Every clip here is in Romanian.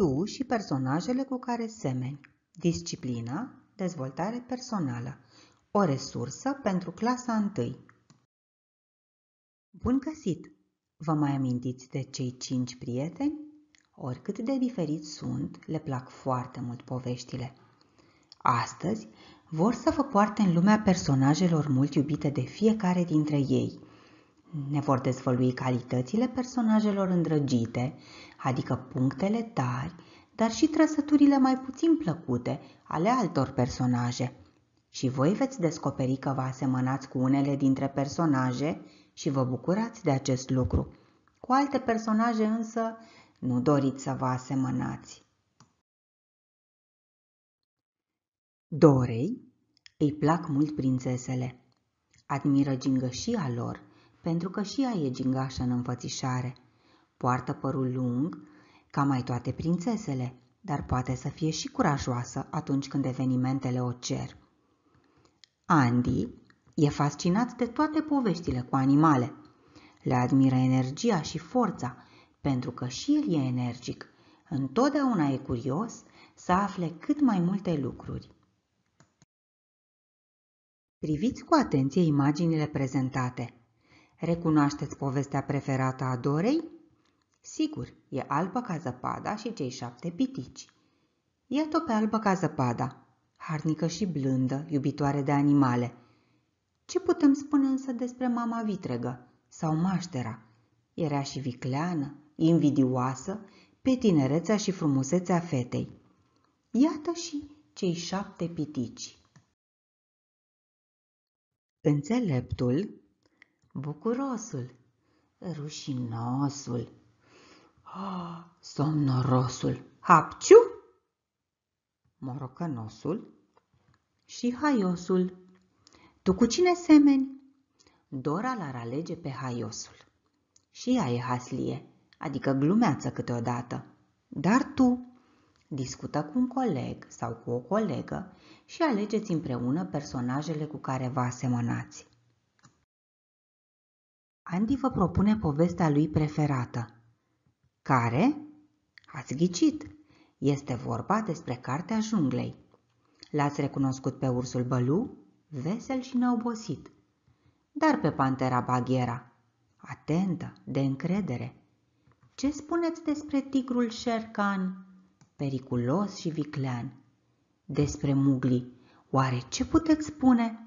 Tu și personajele cu care semeni. Disciplina, dezvoltare personală. O resursă pentru clasa 1. Bun găsit! Vă mai amintiți de cei cinci prieteni? Oricât de diferiți sunt, le plac foarte mult poveștile. Astăzi vor să vă poarte în lumea personajelor mult iubite de fiecare dintre ei. Ne vor dezvălui calitățile personajelor îndrăgite, adică punctele tari, dar și trăsăturile mai puțin plăcute ale altor personaje. Și voi veți descoperi că vă asemănați cu unele dintre personaje și vă bucurați de acest lucru. Cu alte personaje însă nu doriți să vă asemănați. Dorei îi plac mult prințesele. Admiră gingășia lor, pentru că și ea e gingașă în înfățișare. Poartă părul lung, ca mai toate prințesele, dar poate să fie și curajoasă atunci când evenimentele o cer. Andy e fascinat de toate poveștile cu animale. Le admiră energia și forța, pentru că și el e energic. Întotdeauna e curios să afle cât mai multe lucruri. Priviți cu atenție imaginile prezentate. Recunoașteți povestea preferată a Dorei? Sigur, e albă ca zăpada și cei șapte pitici. Iată pe albă ca zăpada, harnică și blândă, iubitoare de animale. Ce putem spune însă despre mama vitregă sau maștera? Era și vicleană, invidioasă, pe tinerețea și frumusețea fetei. Iată și cei șapte pitici. Înțeleptul, bucurosul, rușinosul, oh, somnorosul, hapciu, morocănosul și haiosul. Tu cu cine semeni? Dora l-ar alege pe haiosul. Și ea e haslie, adică glumeață câteodată. Dar tu discută cu un coleg sau cu o colegă și alegeți împreună personajele cu care vă asemănați. Andy vă propune povestea lui preferată. Care? Ați ghicit! Este vorba despre Cartea Junglei. L-ați recunoscut pe ursul bălu? Vesel și neobosit. Dar pe pantera baghera, atentă, de încredere. Ce spuneți despre tigrul Sherkan? periculos și viclean. Despre Mugli, oare ce puteți spune?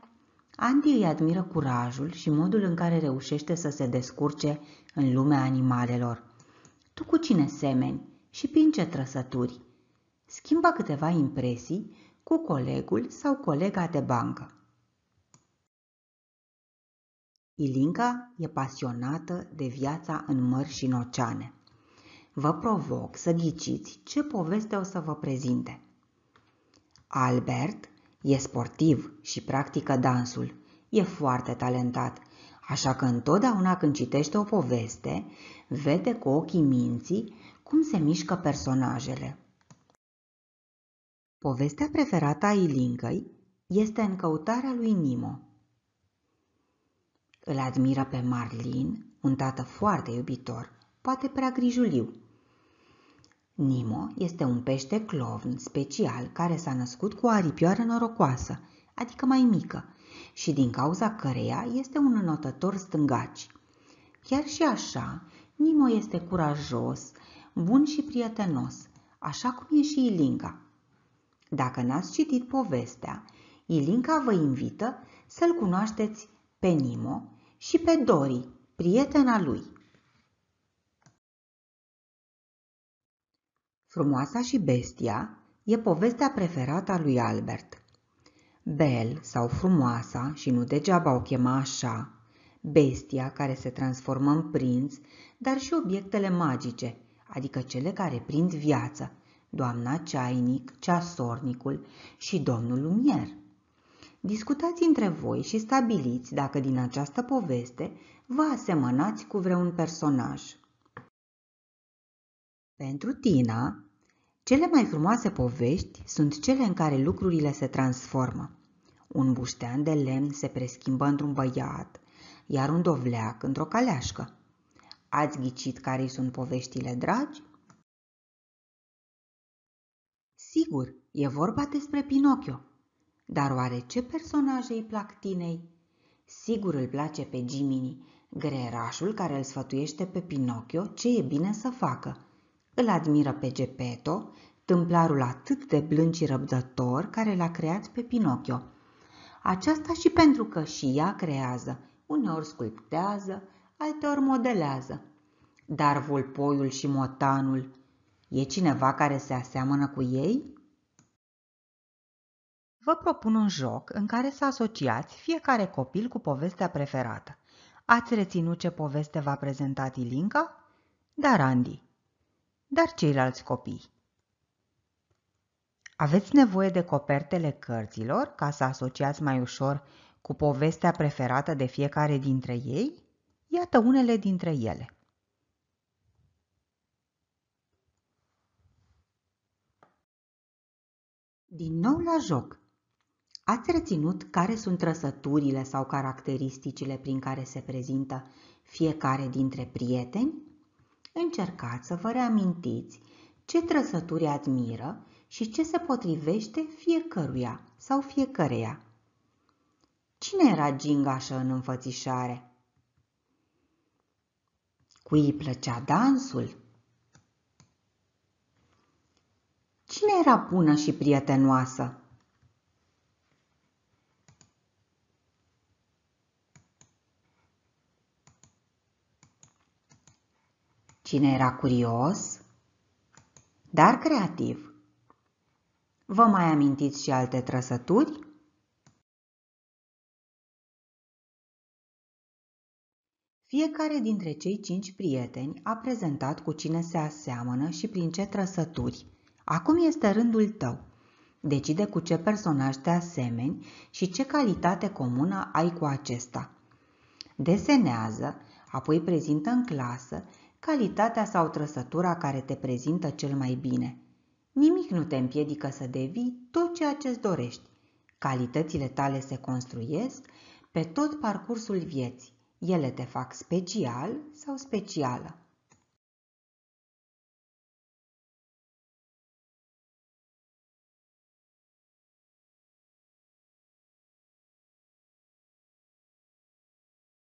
Andy îi admiră curajul și modul în care reușește să se descurce în lumea animalelor. Tu cu cine semeni și prin ce trăsături? Schimba câteva impresii cu colegul sau colega de bancă. Ilinca e pasionată de viața în mări și în oceane. Vă provoc să ghiciți ce poveste o să vă prezinte. Albert e sportiv și practică dansul. E foarte talentat, așa că întotdeauna când citește o poveste, vede cu ochii minții cum se mișcă personajele. Povestea preferată a Ilincăi este în căutarea lui Nimo. Îl admiră pe Marlin, un tată foarte iubitor, poate prea grijuliu. Nimo este un pește clovn special care s-a născut cu o aripioară norocoasă, adică mai mică, și din cauza căreia este un înotător stângaci. Chiar și așa, Nimo este curajos, bun și prietenos, așa cum e și Ilinca. Dacă n-ați citit povestea, Ilinca vă invită să-l cunoașteți pe Nimo și pe Dori, prietena lui. Frumoasa și bestia e povestea preferată a lui Albert. Bel sau frumoasa, și nu degeaba o chema așa, bestia care se transformă în prinț, dar și obiectele magice, adică cele care prind viață, doamna ceainic, ceasornicul și domnul lumier. Discutați între voi și stabiliți dacă din această poveste vă asemănați cu vreun personaj. Pentru Tina, cele mai frumoase povești sunt cele în care lucrurile se transformă. Un buștean de lemn se preschimbă într-un băiat, iar un dovleac într-o caleașcă. Ați ghicit care sunt poveștile dragi? Sigur, e vorba despre Pinocchio. Dar oare ce personaje îi plac tinei? Sigur îl place pe Jiminy, grerașul care îl sfătuiește pe Pinocchio ce e bine să facă. Îl admiră pe Geppetto, tâmplarul atât de blând și răbdător care l-a creat pe Pinocchio. Aceasta și pentru că și ea creează, uneori sculptează, alteori modelează. Dar vulpoiul și motanul, e cineva care se aseamănă cu ei? Vă propun un joc în care să asociați fiecare copil cu povestea preferată. Ați reținut ce poveste v-a prezentat Ilinca? Dar Andy. Dar ceilalți copii. Aveți nevoie de copertele cărților ca să asociați mai ușor cu povestea preferată de fiecare dintre ei? Iată unele dintre ele. Din nou la joc. Ați reținut care sunt trăsăturile sau caracteristicile prin care se prezintă fiecare dintre prieteni? Încercați să vă reamintiți ce trăsături admiră și ce se potrivește fiecăruia sau fiecăreia. Cine era gingașă în înfățișare? Cui îi plăcea dansul? Cine era bună și prietenoasă? Cine era curios, dar creativ? Vă mai amintiți și alte trăsături? Fiecare dintre cei cinci prieteni a prezentat cu cine se aseamănă și prin ce trăsături. Acum este rândul tău. Decide cu ce personaj te asemeni și ce calitate comună ai cu acesta. Desenează, apoi prezintă în clasă calitatea sau trăsătura care te prezintă cel mai bine. Nimic nu te împiedică să devii tot ceea ce-ți dorești. Calitățile tale se construiesc pe tot parcursul vieții. Ele te fac special sau specială.